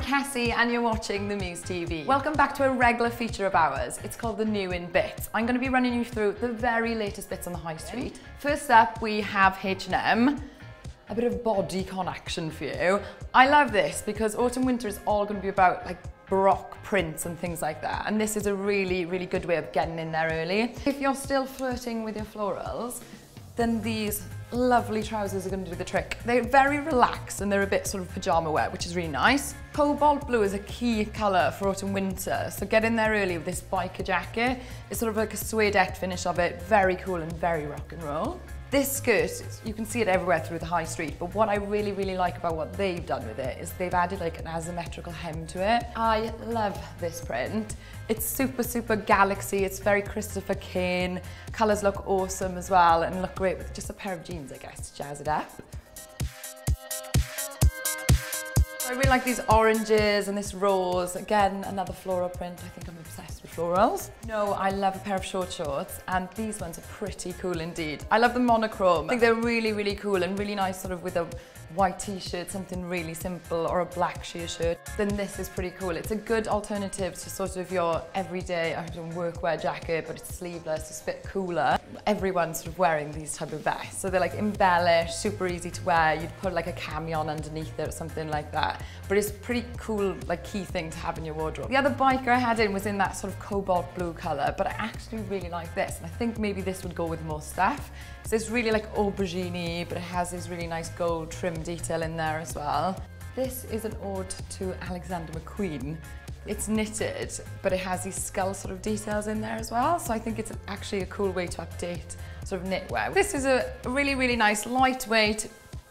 Cassie and you're watching The Muse TV. Welcome back to a regular feature of ours. It's called The New in Bits. I'm going to be running you through the very latest bits on the high street. First up, we have H&M. A bit of bodycon action for you. I love this because autumn winter is all going to be about like baroque prints and things like that. And this is a really, really good way of getting in there early. If you're still flirting with your florals, then these lovely trousers are going to do the trick. They're very relaxed and they're a bit sort of pyjama wear, which is really nice. Cobalt blue is a key colour for autumn winter, so get in there early with this biker jacket. It's sort of like a suedette finish of it, very cool and very rock and roll. This skirt, you can see it everywhere through the high street, but what I really, really like about what they've done with it is they've added like an asymmetrical hem to it. I love this print. It's super, super galaxy. It's very Christopher Kane. Colours look awesome as well and look great with just a pair of jeans, I guess, to jazz it up. I really like these oranges and this rose. Again, another floral print. I think I'm obsessed florals. No, I love a pair of short shorts and these ones are pretty cool indeed. I love the monochrome. I think they're really, really cool and really nice sort of with a white t-shirt, something really simple, or a black sheer shirt, then this is pretty cool. It's a good alternative to sort of your everyday workwear jacket, but it's sleeveless, it's a bit cooler. Everyone's sort of wearing these type of vests. So they're like embellished, super easy to wear. You'd put like a camion underneath it or something like that. But it's pretty cool, like key thing to have in your wardrobe. The other biker I had in was in that sort of cobalt blue color, but I actually really like this. And I think maybe this would go with more stuff. So it's really like aubergine, but it has this really nice gold trim detail in there as well. This is an ode to Alexander McQueen. It's knitted, but it has these skull sort of details in there as well. So I think it's actually a cool way to update sort of knitwear. This is a really, really nice, lightweight,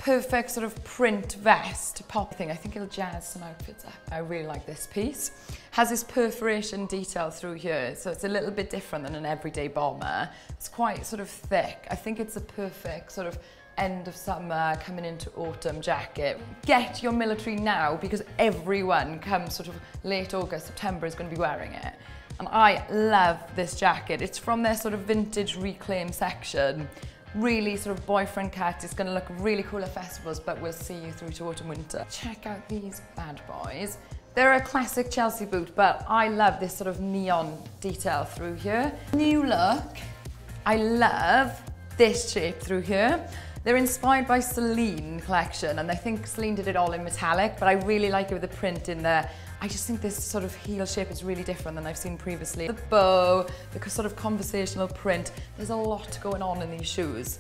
perfect sort of print vest pop thing. I think it'll jazz some outfits up. I really like this piece. Has this perforation detail through here, so it's a little bit different than an everyday bomber. It's quite sort of thick. I think it's a perfect sort of end of summer, coming into autumn jacket. Get your military now because everyone comes sort of late August, September is going to be wearing it. And I love this jacket. It's from their sort of vintage reclaim section really sort of boyfriend cut. It's going to look really cool at festivals, but we'll see you through to autumn winter. Check out these bad boys. They're a classic Chelsea boot, but I love this sort of neon detail through here. New look. I love this shape through here. They're inspired by Celine collection, and I think Celine did it all in metallic, but I really like it with the print in there. I just think this sort of heel shape is really different than I've seen previously. The bow, the sort of conversational print, there's a lot going on in these shoes.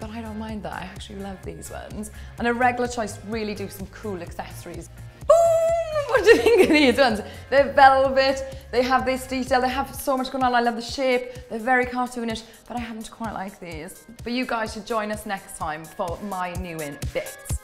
But I don't mind that, I actually love these ones. And Irregular Choice really do some cool accessories. Boom! What do you think of these ones? They're velvet, they have this detail, they have so much going on. I love the shape, they're very cartoonish, but I happen to quite like these. But you guys should join us next time for my new in bits.